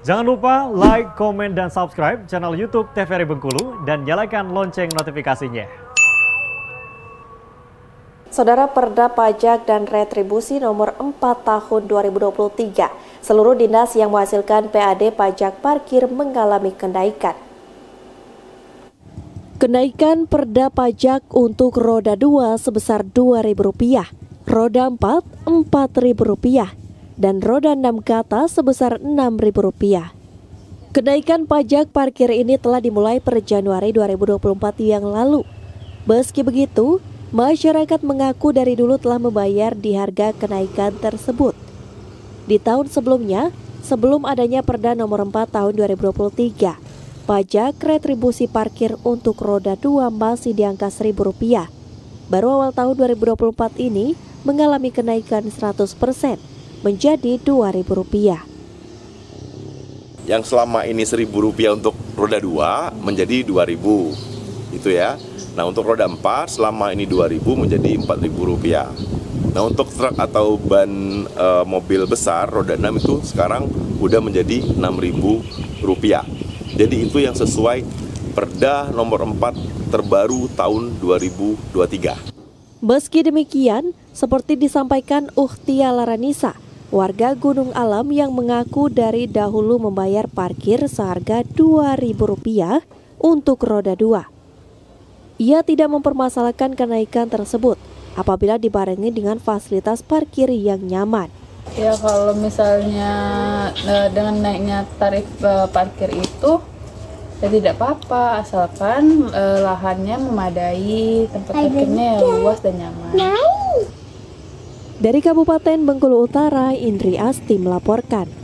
Jangan lupa like, komen, dan subscribe channel YouTube TVRI Bengkulu dan nyalakan lonceng notifikasinya. Saudara Perda Pajak dan Retribusi nomor 4 tahun 2023, seluruh dinas yang menghasilkan PAD pajak parkir mengalami kenaikan. Kenaikan perda pajak untuk roda 2 sebesar Rp2.000, roda 4 Rp4.000, dan roda 6 ke atas sebesar Rp6.000. Kenaikan pajak parkir ini telah dimulai per Januari 2024 yang lalu. Meski begitu, masyarakat mengaku dari dulu telah membayar di harga kenaikan tersebut. Di tahun sebelumnya, sebelum adanya Perda nomor 4 tahun 2023, pajak retribusi parkir untuk roda 2 masih di angka Rp1.000. Baru awal tahun 2024 ini mengalami kenaikan 100% menjadi Rp2.000. Yang selama ini Rp1.000 untuk roda 2 menjadi Rp2.000. Itu ya. Nah, untuk roda 4 selama ini Rp2.000 menjadi Rp4.000. Nah, untuk truk atau ban e, mobil besar roda 6 itu sekarang udah menjadi Rp6.000. Jadi itu yang sesuai Perda nomor 4 terbaru tahun 2023. Meski demikian, seperti disampaikan Uhtia Laranisa, warga Gunung Alam yang mengaku dari dahulu membayar parkir seharga Rp2.000 untuk roda 2. Ia tidak mempermasalahkan kenaikan tersebut apabila dibarengi dengan fasilitas parkir yang nyaman. Ya kalau misalnya e, dengan naiknya tarif e, parkir itu ya tidak apa-apa asalkan e, lahannya memadai, tempat parkirnya luas dan nyaman. Dari Kabupaten Bengkulu Utara, Indri Asti melaporkan.